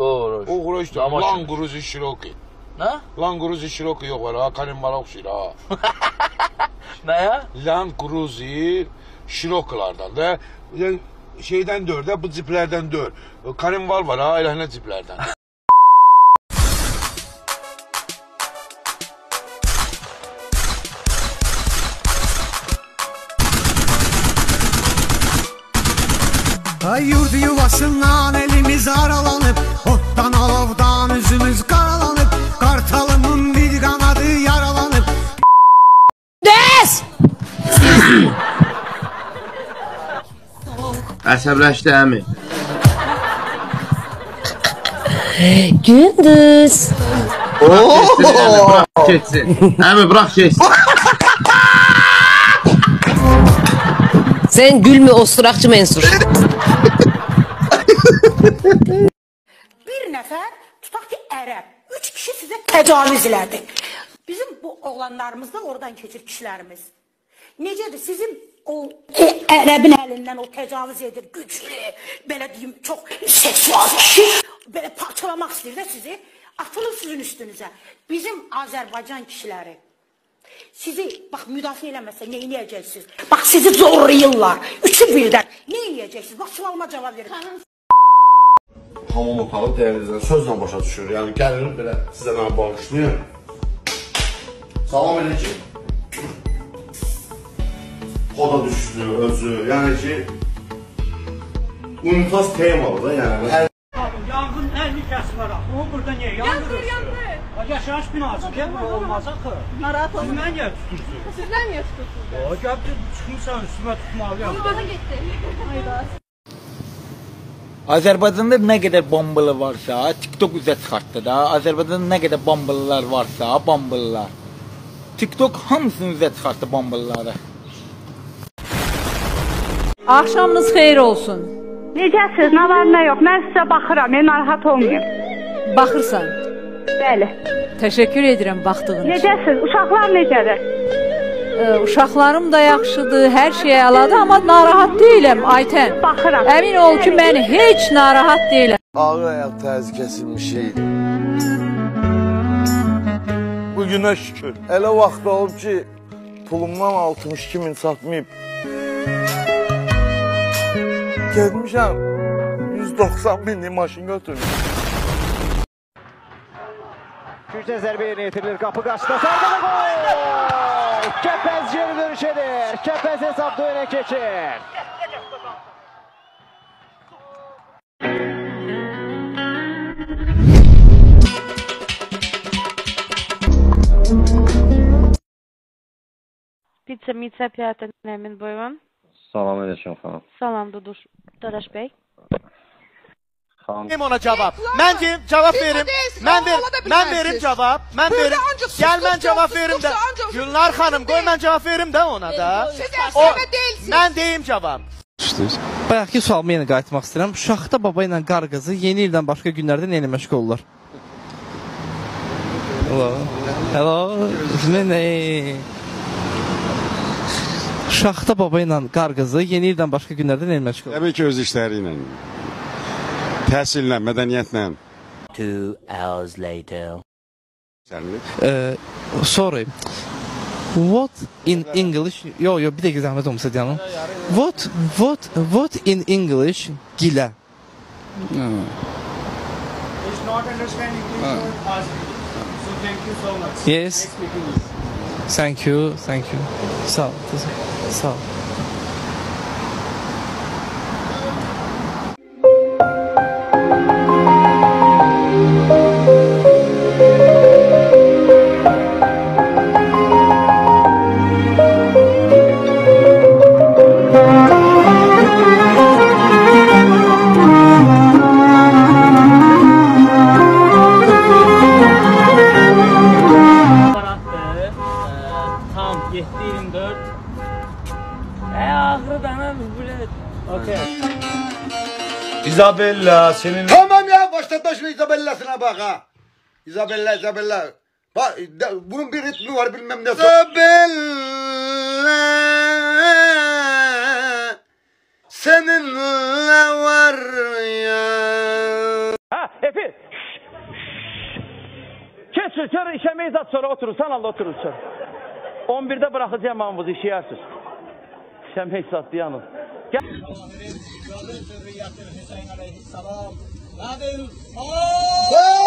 Doğru. Oğru işte. Dama Lan. Gruzi Şiroki. Ne? Lan Gruzi Şiroki yok var ha. Kalimbala oxuyur ha. Ne ya? Lan Gruzi Şirokilardan da. Yani şeyden dör de bu ciplerden dör. Kalimbal var ha. Elahne ciplerden. Ay yurdu yuvasından elimiz aralanıp Əsəbləşdi əmi. Gündüz. Bırax keçsin. Əmi, bırax keçsin. Sen gülme osturakçı mensur. bir nəfər, tutaq ki, ərəb, üç kişi sizə təcavüz elədi. Bizim bu oğlanlarımız da oradan keçir kişilərimiz. Necədir sizin o e, ərəbin əlindən o təcavüz edir, güclü, belə deyim, çox seksual kişi, belə parçalamaq istəyir də sizi, atılır sizin üstünüzə. Bizim Azərbaycan kişiləri sizi bax müdafiə eləməsə nə edəcəksiniz? Bax sizi zorlayırlar. Üçü birdən. Nə edəcəksiniz? Bax sualıma cavab verin. hamam otağı dəyərinizdən sözlə başa düşür. Yəni gəlirim belə sizə mənə bağışlayın. Salam əleykum. Xoda düşdü özü. Yəni ki unutaz temalı da yəni. Hər Yangın tehlikesi var. O burada niye? Yandır, yandır. Yaşayış binası. Gel buraya olmaz akı. Narahat olma. Sizden niye tutursun? Sizden niye tutuyorsunuz? O geldi çıkmışsan üstüme tutmalıyım. Bana gitti. Hayda. Azərbaycanda nə qədər bombalı varsa, TikTok üzə çıxartdı da. Azərbaycanda nə qədər bombalılar varsa, bombalılar. TikTok hamısını üzə çıxartdı bombalıları. Axşamınız xeyir olsun. Necəsiz? Nə var, nə yox? Mən sizə baxıram, mən narahat olmayın. Baxırsan. Bəli. Təşəkkür edirəm baxdığın üçün. Necəsiz? Uşaqlar necədir? Ee, uşaqlarım da yaxşıdır, hər şey əladır, amma narahat deyiləm Aytən. Baxıram. Əmin ol ki, mən heç narahat deyiləm. ağır ayaq təzi kəsilmiş şeydir. Bugünə şükür. Elə vaxt olub ki, pulumdan 62 min çatmayıb. Getmişəm 190 binlik maşın götürmüşəm. Güclə zərbə yerinə yetirilir. Qapı qaçdı. Sərdə gol! Kəpəz geri dönüş edir. Kəpəz hesabda önə keçir. Pizza, mitsa, piyatın, emin buyurun. Salam əleyküm xanım. Salam Duduş Dadaş bəy. Xanım. Deyim ona cavab. Mən deyim cavab Siz verim. Deyilsiniz, Mən ver, Allah da bilməlisiniz. mən verim cavab. Mən Burada verim. ancaq Gəl mən susduqca, cavab verim də. susduqca ancaq Gülnar xanım qoy mən cavab verim də ona da. Siz əsəbə deyilsiniz. Mən deyim cavab. Düşdünüz. Bayaqki sualıma yenə qayıtmaq istəyirəm. Uşaqda baba ilə qar qızı yeni ildən başqa günlərdə nə ilə məşğul olurlar? Hello. Hello. It's my name. Şaxta baba ilə qarqızı yeni ildən başqa günlərdə nə ilə məşğul? Təbii ki, öz işləri ilə. Təhsillə, mədəniyyətlə. Two hours later. Uh, sorry. What in English? Yo yo bir dakika zahmet olmasa canım. What what what in English gila? It's not understanding English So thank you so much. Yes. Thank you. Thank you. Sağ ol. 是。Okey. Isabella senin Tamam ya başlatma şunu Isabella'sına bak ha. Isabella Isabella. Bak de- bunun bir ritmi var bilmem ne. Isabella. Seninle var ya. Ha Efi. Keçin sonra işemeyiz at sonra oturun. Sen al oturun sonra. 11'de bırakacağım hamımızı işeyersiniz. İşemeyiz at Brothers and sisters, we are going to have a salam. That is all.